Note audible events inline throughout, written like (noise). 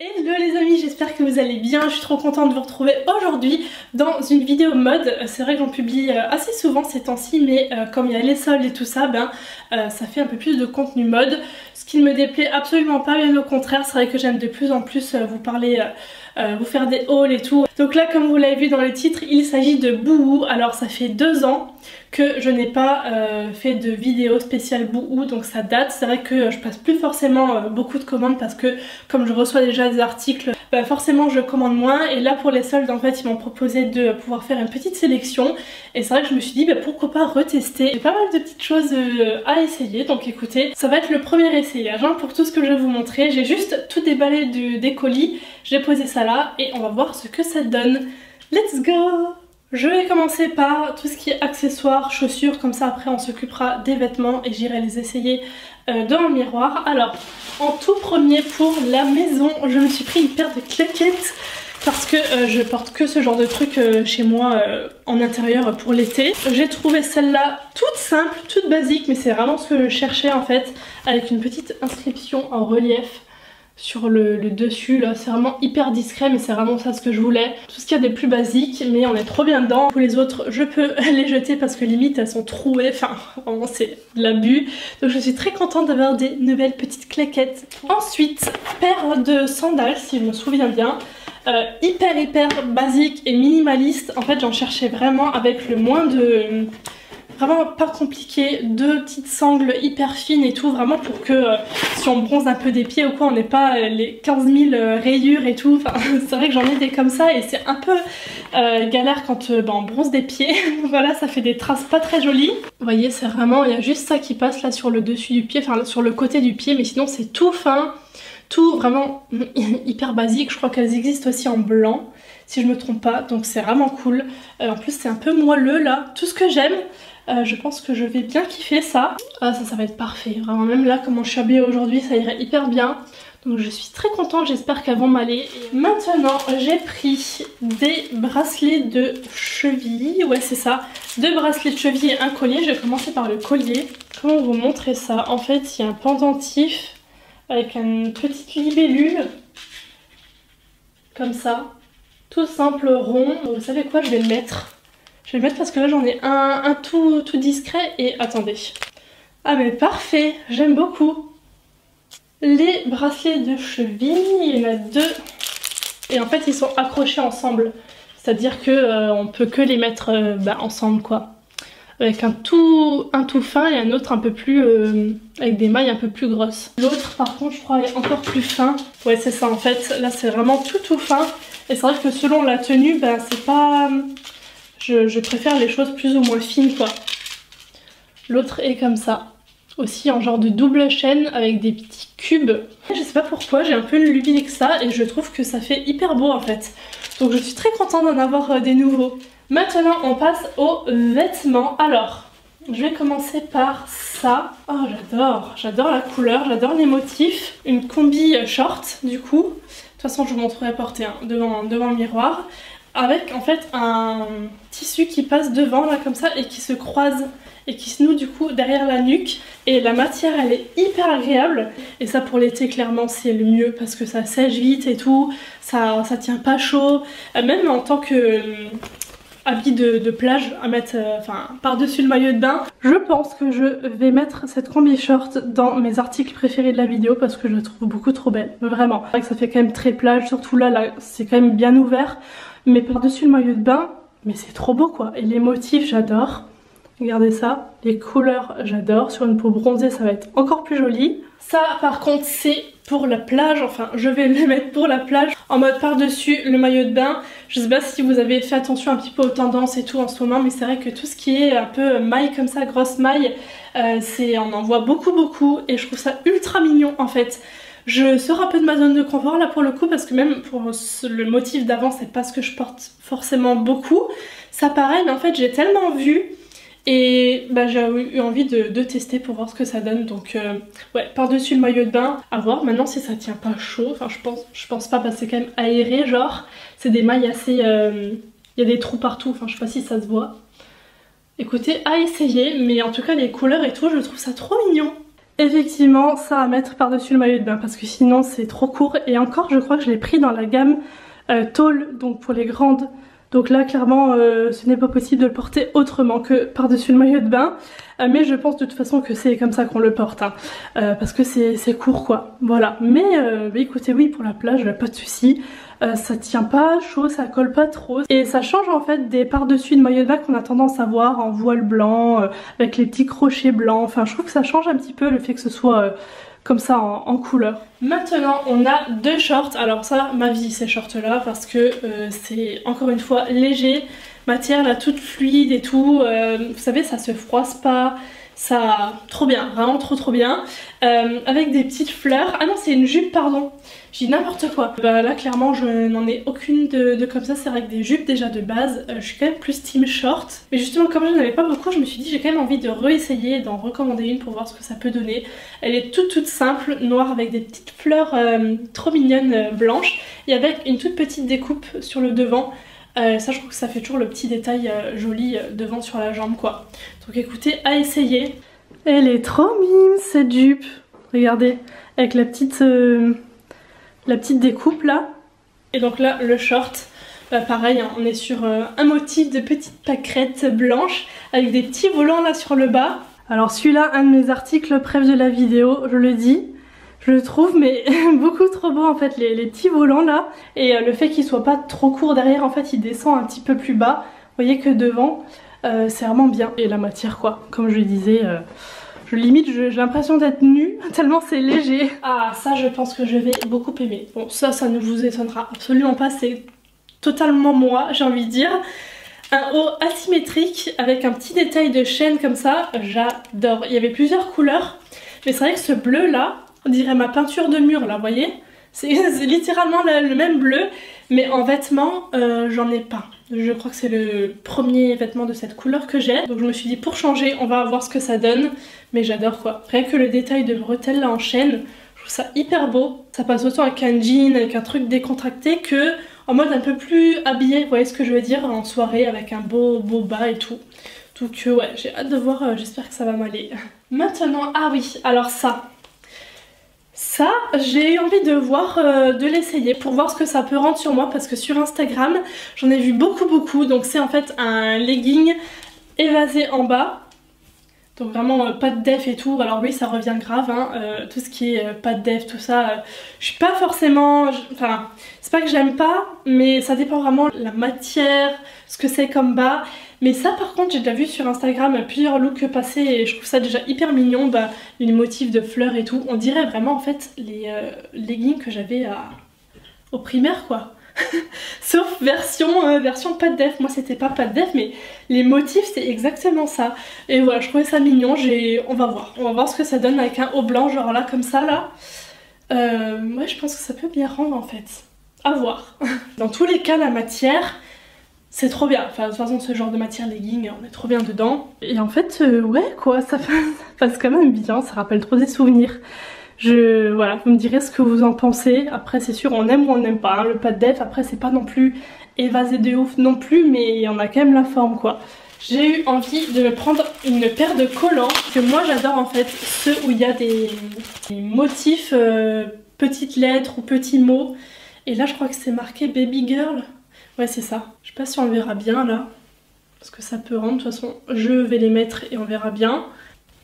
Hello les amis, j'espère que vous allez bien, je suis trop contente de vous retrouver aujourd'hui dans une vidéo mode. C'est vrai que j'en publie euh, assez souvent ces temps-ci, mais euh, comme il y a les soldes et tout ça, ben euh, ça fait un peu plus de contenu mode. Ce qui ne me déplaît absolument pas, bien au contraire, c'est vrai que j'aime de plus en plus vous parler, vous faire des hauls et tout. Donc là, comme vous l'avez vu dans le titre, il s'agit de Bouhou. Alors ça fait deux ans que je n'ai pas euh, fait de vidéo spéciale Bouhou donc ça date. C'est vrai que je passe plus forcément euh, beaucoup de commandes parce que comme je reçois déjà des articles, bah forcément je commande moins et là pour les soldes en fait ils m'ont proposé de pouvoir faire une petite sélection et c'est vrai que je me suis dit bah, pourquoi pas retester. J'ai pas mal de petites choses euh, à essayer donc écoutez ça va être le premier essayage hein, pour tout ce que je vais vous montrer. J'ai juste tout déballé des colis, j'ai posé ça et on va voir ce que ça donne. Let's go je vais commencer par tout ce qui est accessoires, chaussures, comme ça après on s'occupera des vêtements et j'irai les essayer euh, dans le miroir. Alors, en tout premier pour la maison, je me suis pris une paire de claquettes parce que euh, je porte que ce genre de truc euh, chez moi en intérieur pour l'été. J'ai trouvé celle-là toute simple, toute basique, mais c'est vraiment ce que je cherchais en fait, avec une petite inscription en relief sur le, dessus là. C'est vraiment hyper discret mais c'est vraiment ça ce que je voulais. Tout ce qu'il y a des plus basiques mais on est trop bien dedans. Pour les autres je peux (laughs) les jeter parce que limite elles sont trouées. Enfin vraiment c'est l'abus. Donc je suis très contente d'avoir des nouvelles petites claquettes. Ensuite paire de sandales si je me souviens bien. Euh, hyper hyper basique et minimaliste. En fait j'en cherchais vraiment avec le moins de Vraiment pas compliqué, deux petites sangles hyper fines et tout, vraiment pour que euh, si on bronze un peu des pieds ou quoi, on n'ait pas euh, les 15 000 euh, rayures et tout. Enfin, (laughs) c'est vrai que j'en ai des comme ça et c'est un peu galère quand bah, on bronze des pieds. (laughs) voilà, ça fait des traces pas très jolies. Vous voyez, c'est vraiment, il y a juste ça qui passe là sur le dessus du pied, enfin sur le côté du pied, mais sinon c'est tout fin, tout vraiment (laughs) hyper basique. Je crois qu'elles existent aussi en blanc si je me trompe pas donc c'est vraiment cool en plus c'est un peu moelleux là tout ce que j'aime euh, je pense que je vais bien kiffer ça. Ah ça, ça va être parfait. Vraiment, même là, comment je suis habillée aujourd'hui, ça irait hyper bien. Donc je suis très contente, j'espère qu'elles vont m'aller. Maintenant, j'ai pris des bracelets de cheville. Ouais, c'est ça. Deux bracelets de cheville et un collier. Je vais commencer par le collier. Comment vous montrer ça? En fait, il y a un pendentif avec une petite libellule. Comme ça. Tout simple, rond. Vous savez quoi? Je vais le mettre je vais le mettre parce que là j'en ai un, tout, discret et attendez. Ah mais parfait, j'aime beaucoup. Les bracelets de cheville, il y en a deux. Et en fait ils sont accrochés ensemble. C'est-à-dire que euh, on peut que les mettre euh, bah, ensemble quoi. Avec un tout, un tout fin et un autre un peu plus... Euh, avec des mailles un peu plus grosses. L'autre par contre je crois est encore plus fin. Ouais c'est ça en fait. Là c'est vraiment tout tout fin. Et c'est vrai que selon la tenue, bah, c'est pas je, préfère les choses plus ou moins fines quoi. L'autre est comme ça. Aussi en genre de double chaîne avec des petits cubes. Je sais pas pourquoi, j'ai un peu une lubie avec ça et je trouve que ça fait hyper beau en fait. Donc je suis très contente d'en avoir euh, des nouveaux. Maintenant on passe aux vêtements. Alors, je vais commencer par ça. Oh j'adore, j'adore la couleur, j'adore les motifs. Une combi short du coup. De toute façon je vous montrerai porter hein, devant, devant le miroir avec en fait un tissu qui passe devant là comme ça et qui se croise et qui se noue du coup derrière la nuque. Et la matière elle est hyper agréable. Et ça pour l'été clairement c'est le mieux parce que ça sèche vite et tout. Ça, ça tient pas chaud. Euh, même en tant que euh, habit de, plage à mettre euh, enfin par dessus le maillot de bain je pense que je vais mettre cette combi short dans mes articles préférés de la vidéo parce que je la trouve beaucoup trop belle. Vraiment. Ça fait quand même très plage. Surtout là, là c'est quand même bien ouvert. Mais par-dessus le maillot de bain, mais c'est trop beau quoi. Et les motifs, j'adore. Regardez ça, les couleurs, j'adore. Sur une peau bronzée, ça va être encore plus joli. Ça, par contre, c'est pour la plage. Enfin, je vais le mettre pour la plage en mode par-dessus le maillot de bain. Je sais pas si vous avez fait attention un petit peu aux tendances et tout en ce moment, mais c'est vrai que tout ce qui est un peu maille comme ça, grosse maille, euh, on en voit beaucoup beaucoup et je trouve ça ultra mignon en fait. Je sors un peu de ma zone de confort là pour le coup parce que même pour le motif d'avant c'est pas ce que je porte forcément beaucoup. Ça paraît mais en fait j'ai tellement vu et bah, j'ai eu envie de, tester pour voir ce que ça donne. Donc euh, ouais par dessus le maillot de bain à voir. Maintenant si ça tient pas chaud enfin je pense, je pense pas parce que c'est quand même aéré genre. C'est des mailles assez euh, il y a des trous partout. Enfin je sais pas si ça se voit. Écoutez à essayer mais en tout cas les couleurs et tout je trouve ça trop mignon Effectivement, ça à mettre par-dessus le maillot de bain parce que sinon c'est trop court. Et encore, je crois que je l'ai pris dans la gamme euh, tall, donc pour les grandes. Donc là, clairement, euh, ce n'est pas possible de le porter autrement que par-dessus le maillot de bain. Euh, mais je pense de toute façon que c'est comme ça qu'on le porte, hein. parce que c'est court quoi. Voilà. Mais, mais, écoutez, oui, pour la plage, pas de souci. ça tient pas chaud, ça colle pas trop. Et ça change en fait des par-dessus de maillot de bain qu'on a tendance à voir en voile blanc, avec les petits crochets blancs. Enfin, je trouve que ça change un petit peu le fait que ce soit comme ça en, couleur. Maintenant on a deux shorts, alors ça ma vie ces shorts là parce que euh, c'est encore une fois léger, matière là toute fluide et tout, euh, vous savez ça se froisse pas, ça trop bien, vraiment trop trop bien, euh, avec des petites fleurs, ah non c'est une jupe pardon, j'ai n'importe quoi. Bah là clairement je n'en ai aucune de, comme ça, c'est vrai que des jupes déjà de base, euh, je suis quand même plus team short. Mais justement comme je n'en avais pas beaucoup, je me suis dit j'ai quand même envie de réessayer, d'en recommander une pour voir ce que ça peut donner. Elle est toute toute simple, noire avec des petites fleurs euh, trop mignonnes blanches et avec une toute petite découpe sur le devant. Ça je trouve que ça fait toujours le petit détail joli devant sur la jambe quoi. Donc écoutez, à essayer. Elle est trop mime cette jupe. Regardez, avec la petite la petite découpe là. Et donc là, le short, bah, pareil, hein, on est sur euh, un motif de petites pâquerettes blanches avec des petits volants là sur le bas. Alors celui-là, un de mes articles préf de la vidéo, je le dis. Je trouve mais (laughs) beaucoup trop beau en fait, les, petits volants là. Et euh, le fait qu'il soit pas trop court derrière, en fait il descend un petit peu plus bas. Vous voyez que devant, euh, c'est vraiment bien. Et la matière quoi, comme je disais je limite, j'ai l'impression d'être nue, (laughs) tellement c'est léger. Ah, ça je pense que je vais beaucoup aimer. Bon, ça, ça ne vous étonnera absolument pas, c'est totalement moi, j'ai envie de dire. Un haut asymétrique avec un petit détail de chaîne comme ça, j'adore. Il y avait plusieurs couleurs, mais c'est vrai que ce bleu là, on dirait ma peinture de mur là, vous voyez? C'est (laughs) littéralement le même bleu, mais en vêtements, euh, j'en ai pas. Je crois que c'est le premier vêtement de cette couleur que j'ai. Donc je me suis dit pour changer, on va voir ce que ça donne. Mais j'adore quoi. Rien que le détail de bretelles là en chaîne, je trouve ça hyper beau. Ça passe autant avec un jean, avec un truc décontracté que en mode un peu plus habillé, vous voyez ce que je veux dire, en soirée avec un beau, beau bas et tout. Donc euh, ouais, j'ai hâte de voir, euh, j'espère que ça va m'aller. (laughs) Maintenant, ah oui, alors ça, ça, j'ai eu envie de voir, euh, de l'essayer pour voir ce que ça peut rendre sur moi parce que sur Instagram, j'en ai vu beaucoup beaucoup. Donc c'est en fait un legging évasé en bas. Donc vraiment euh, pas de def et tout. Alors oui, ça revient grave, hein, euh, tout ce qui est pas de def, tout ça. je suis pas forcément... Enfin, c'est pas que j'aime pas, mais ça dépend vraiment de la matière, ce que c'est comme bas. Mais ça par contre j'ai déjà vu sur Instagram plusieurs looks passer et je trouve ça déjà hyper mignon, bah, les motifs de fleurs et tout. On dirait vraiment en fait les euh, leggings que j'avais au primaire quoi. (laughs) Sauf version, euh, version pas de def, moi c'était pas pas de def mais les motifs c'est exactement ça. Et voilà je trouvais ça mignon, on va voir. On va voir ce que ça donne avec un haut blanc genre là comme ça là. Euh, ouais je pense que ça peut bien rendre en fait. À voir. (laughs) Dans tous les cas la matière c'est trop bien. Enfin, de toute façon, ce genre de matière legging, on est trop bien dedans. Et en fait, euh, ouais, quoi, (laughs) ça passe quand même bien, ça rappelle trop des souvenirs. Je, voilà, vous me direz ce que vous en pensez. Après, c'est sûr, on aime ou on n'aime pas. Hein. Le pas de def, après, c'est pas non plus évasé de ouf non plus, mais on a quand même la forme, quoi. J'ai eu envie de me prendre une paire de collants, que moi j'adore en fait, ceux où il y a des, motifs, euh, petites lettres ou petits mots. Et là, je crois que c'est marqué Baby Girl. Ouais, c'est ça. Je sais pas si on le verra bien là. Parce que ça peut rendre. De toute façon, je vais les mettre et on verra bien.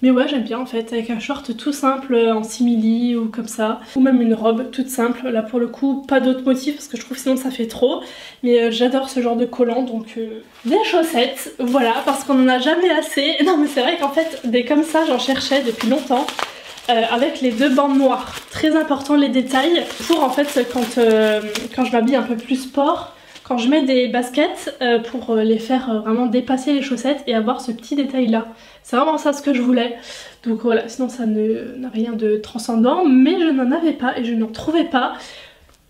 Mais ouais, j'aime bien en fait, avec un short tout simple en simili ou comme ça. Ou même une robe toute simple. Là pour le coup, pas d'autres motifs parce que je trouve sinon ça fait trop. Mais euh, j'adore ce genre de collant donc euh, des chaussettes. Voilà, parce qu'on en a jamais assez. (laughs) Non mais c'est vrai qu'en fait, des comme ça, j'en cherchais depuis longtemps. Euh, avec les deux bandes noires. Très important les détails pour en fait quand, quand je m'habille un peu plus sport quand je mets des baskets euh, pour euh, les faire euh, vraiment dépasser les chaussettes et avoir ce petit détail là. C'est vraiment ça ce que je voulais. Donc voilà, sinon ça n'a rien de transcendant, mais je n'en avais pas et je n'en trouvais pas.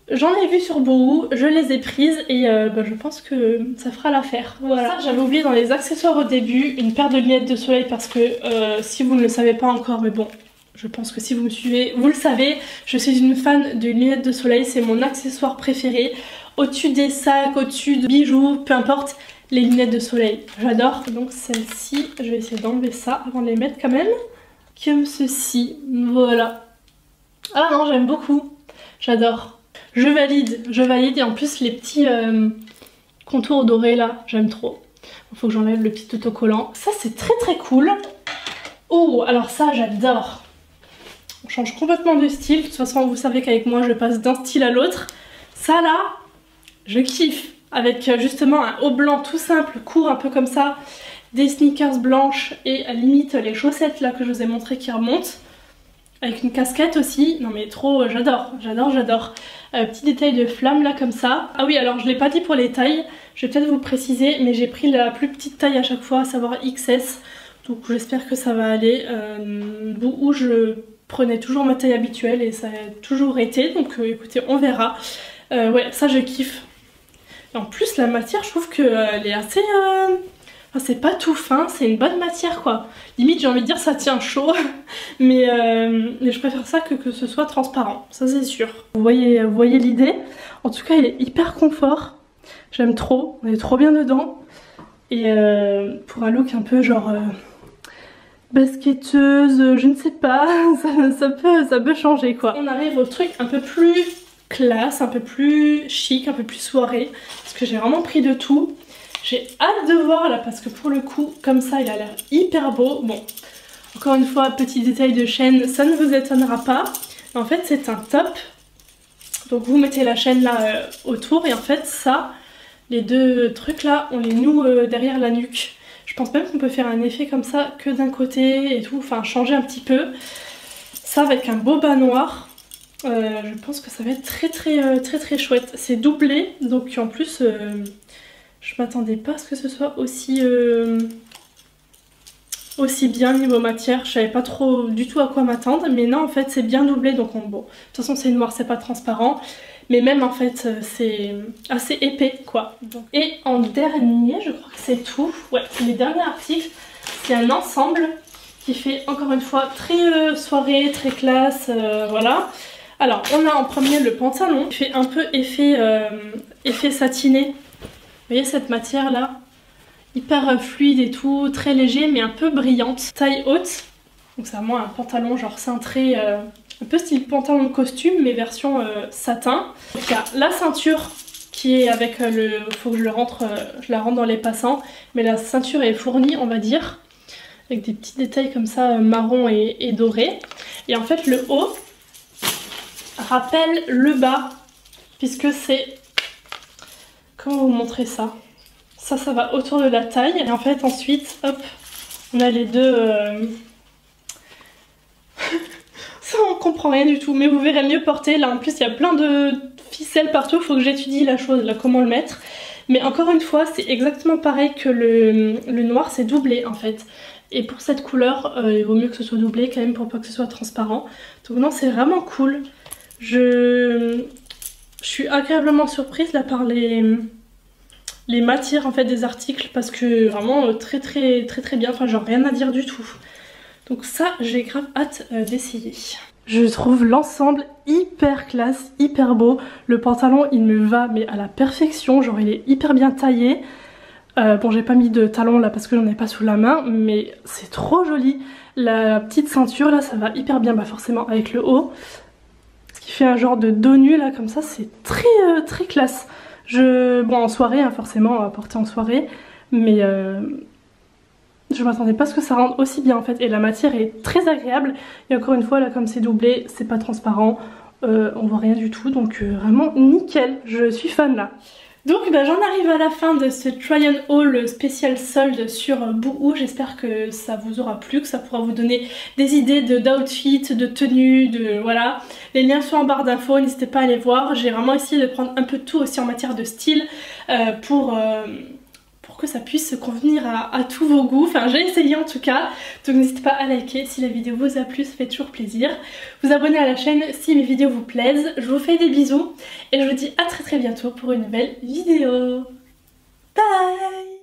J'en ai vu sur Boohoo, je les ai prises et bah, je pense que ça fera l'affaire. Voilà, j'avais oublié dans les accessoires au début une paire de lunettes de soleil parce que si vous ne le savez pas encore, mais bon, je pense que si vous me suivez, vous le savez, je suis une fan de lunettes de soleil, c'est mon accessoire préféré au-dessus des sacs, au-dessus de bijoux, peu importe, les lunettes de soleil. J'adore. Donc celle-ci, je vais essayer d'enlever ça avant de les mettre quand même. comme ceci. Voilà. Ah non, j'aime beaucoup. J'adore. Je valide, je valide. Et en plus, les petits euh, contours dorés là, j'aime trop. Il faut que j'enlève le petit autocollant. Ça, c'est très très cool. Oh, alors ça, j'adore. Change complètement de style. De toute façon, vous savez qu'avec moi, je passe d'un style à l'autre. Ça là, je kiffe. Avec euh, justement un haut blanc tout simple, court un peu comme ça, des sneakers blanches et à limite les chaussettes là que je vous ai montré qui remontent. Avec une casquette aussi, non mais trop, euh, j'adore, j'adore, j'adore. Euh, petit détail de flamme là comme ça. Ah oui alors je l'ai pas dit pour les tailles, je vais peut-être vous préciser, mais j'ai pris la plus petite taille à chaque fois, à savoir XS. Donc j'espère que ça va aller. Euh, je prenais toujours ma taille habituelle et ça a toujours été, donc écoutez on verra. ouais ça je kiffe. Et en plus la matière je trouve qu'elle est assez c'est pas tout fin, c'est une bonne matière quoi. Limite j'ai envie de dire ça tient chaud, (laughs) mais, euh, je préfère ça que que ce soit transparent, ça c'est sûr. Vous voyez, voyez l'idée En tout cas il est hyper confort, j'aime trop, on est trop bien dedans. Et euh, pour un look un peu genre euh, basketteuse, je ne sais pas, (laughs) ça, peut, ça peut changer quoi. On arrive au truc un peu plus classe, un peu plus chic, un peu plus soirée, parce que j'ai vraiment pris de tout. J'ai hâte de voir là parce que pour le coup, comme ça, il a l'air hyper beau. Bon, encore une fois, petit détail de chaîne, ça ne vous étonnera pas. En fait, c'est un top. Donc vous mettez la chaîne là euh, autour et en fait, ça, les deux trucs là, on les noue euh, derrière la nuque. Je pense même qu'on peut faire un effet comme ça que d'un côté et tout, enfin changer un petit peu. Ça avec un beau bas noir, euh, je pense que ça va être très très très très chouette. C'est doublé, donc en plus je m'attendais pas à ce que ce soit aussi, euh, aussi bien niveau matière. Je savais pas trop du tout à quoi m'attendre. Mais non, en fait, c'est bien doublé. Donc, bon, de toute façon, c'est noir, c'est pas transparent. Mais même, en fait, c'est assez épais, quoi. Et en dernier, je crois que c'est tout. Ouais, c'est les derniers articles. C'est un ensemble qui fait, encore une fois, très euh, soirée, très classe, euh, voilà. Alors, on a en premier le pantalon qui fait un peu effet, effet satiné vous voyez cette matière là Hyper fluide et tout, très léger mais un peu brillante. Taille haute, donc c'est vraiment un pantalon genre cintré, euh, un peu style pantalon de costume mais version euh, satin. Il y a la ceinture qui est avec euh, le... faut que je, rentre, je la rentre dans les passants, mais la ceinture est fournie on va dire, avec des petits détails comme ça marron et, doré. Et en fait le haut rappelle le bas puisque c'est Comment vous montrer ça? Ça, ça va autour de la taille. Et en fait, ensuite, hop, on a les deux... Euh, (laughs) on comprend rien du tout. Mais vous verrez mieux porter. Là, en plus, il y a plein de ficelles partout. Il faut que j'étudie la chose, là, comment le mettre. Mais encore une fois, c'est exactement pareil que le, noir, c'est doublé, en fait. Et pour cette couleur, euh, il vaut mieux que ce soit doublé quand même pour pas que ce soit transparent. Donc non, c'est vraiment cool. Je, je suis agréablement surprise là par les, les matières en fait des articles parce que vraiment euh, très très très très bien, enfin genre rien à dire du tout. Donc ça j'ai grave hâte euh, d'essayer. Je trouve l'ensemble hyper classe, hyper beau. Le pantalon il me va mais à la perfection, genre il est hyper bien taillé. Euh, bon j'ai pas mis de talons là parce que j'en ai pas sous la main mais c'est trop joli. La petite ceinture là ça va hyper bien bah forcément avec le haut fait un genre de dos nu là comme ça, c'est très euh, très classe. Je, bon en soirée hein, forcément, à porter en soirée, mais je m'attendais pas à ce que ça rende aussi bien en fait. Et la matière est très agréable. Et encore une fois là comme c'est doublé, c'est pas transparent, euh, on voit rien du tout, donc vraiment nickel. Je suis fan là. Donc bah, j'en arrive à la fin de ce try and haul spécial solde sur Bouhou. J'espère que ça vous aura plu, que ça pourra vous donner des idées d'outfit, de, de tenue, de voilà. Les liens sont en barre d'infos, n'hésitez pas à les voir. J'ai vraiment essayé de prendre un peu de tout aussi en matière de style euh, pour... Euh, que ça puisse convenir à, tous vos goûts. Enfin, j'ai essayé en tout cas. Donc n'hésitez pas à liker si la vidéo vous a plu, ça fait toujours plaisir. Vous abonner à la chaîne si mes vidéos vous plaisent. Je vous fais des bisous et je vous dis à très très bientôt pour une nouvelle vidéo. Bye